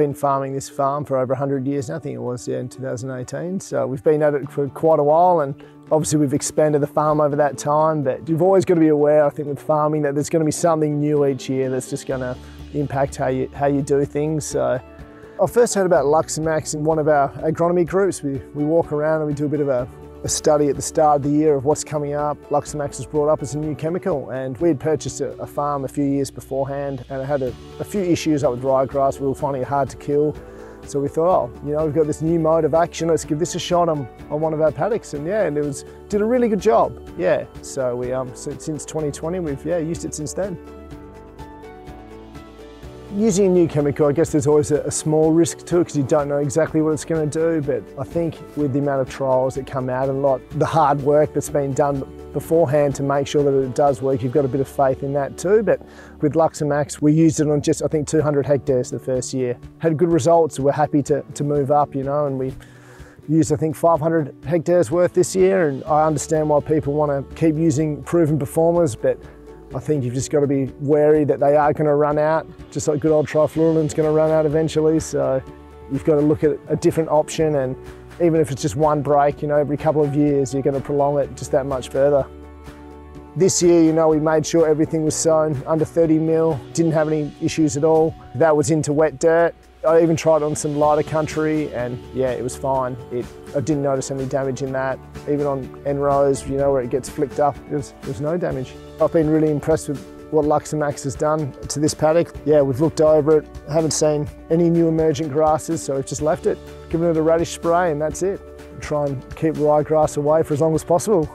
been farming this farm for over 100 years I think it was yeah, in 2018. So we've been at it for quite a while and obviously we've expanded the farm over that time, but you've always got to be aware, I think, with farming that there's going to be something new each year that's just going to impact how you, how you do things. So I first heard about Luximax in one of our agronomy groups. We, we walk around and we do a bit of a a study at the start of the year of what's coming up. Luximax was brought up as a new chemical and we had purchased a, a farm a few years beforehand and it had a, a few issues up with ryegrass. We were finding it hard to kill. So we thought, oh, you know, we've got this new mode of action, let's give this a shot on, on one of our paddocks. And yeah, and it was, did a really good job. Yeah, so we, um, since 2020, we've, yeah, used it since then. Using a new chemical, I guess there's always a, a small risk to it because you don't know exactly what it's going to do. But I think with the amount of trials that come out and a lot, the hard work that's been done beforehand to make sure that it does work, you've got a bit of faith in that too. But with Luximax, we used it on just, I think, 200 hectares the first year. Had good results, we're happy to, to move up, you know, and we used, I think, 500 hectares worth this year. And I understand why people want to keep using proven performers, but I think you've just got to be wary that they are going to run out, just like good old trifluralin's going to run out eventually. So you've got to look at a different option and even if it's just one break, you know, every couple of years, you're going to prolong it just that much further. This year, you know, we made sure everything was sown under 30 mil, didn't have any issues at all. That was into wet dirt. I even tried on some lighter country and yeah, it was fine. It, I didn't notice any damage in that. Even on end rows, you know, where it gets flicked up, there's, there's no damage. I've been really impressed with what Luximax has done to this paddock. Yeah, we've looked over it, haven't seen any new emergent grasses, so we've just left it, given it a radish spray and that's it. Try and keep ryegrass away for as long as possible.